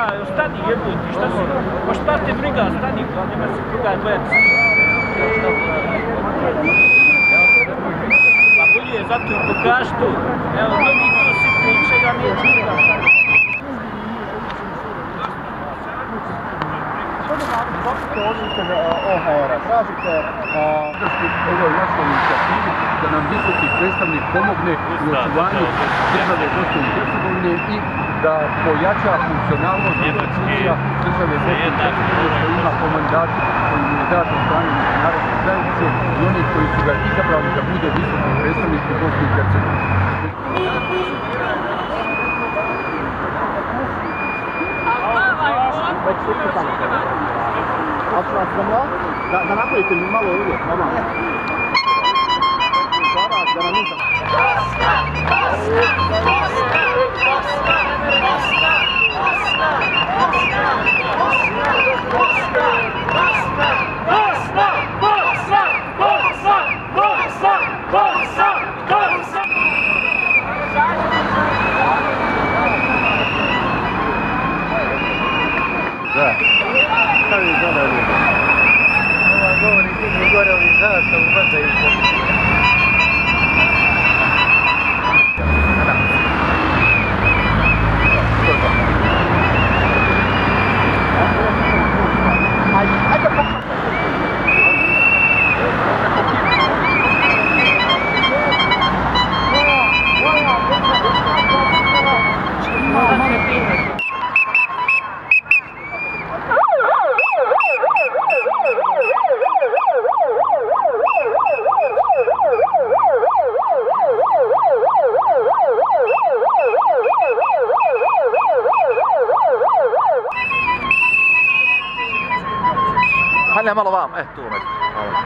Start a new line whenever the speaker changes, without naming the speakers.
kā uz stadiju iegūt. Viņš tas, paši pārti brigā stadiju, kā nevar brigāt vērts. Погули, я завтра покажу. Я в доме иду, сыпь, ничего я не
чувствую. Tražite OHR-a, tražite eu europsku inicijativu da nam visoki predstavnik pomogne u očuvanju države Bosne i Hercegovine i da pojača funkcionalnost institucija države Bosne i Hercegovine što ima po mandatu koji mu je dat od strane međunarodne zajednice i onih koji su ga izabrali da bude visoki predstavnik u Bosni i Hercegovini. Sutra tamo. Ću vas da napravite mi malo uvijek, normalno.
对，
看一
下
的。هلا مرة ضام آه تو مجدي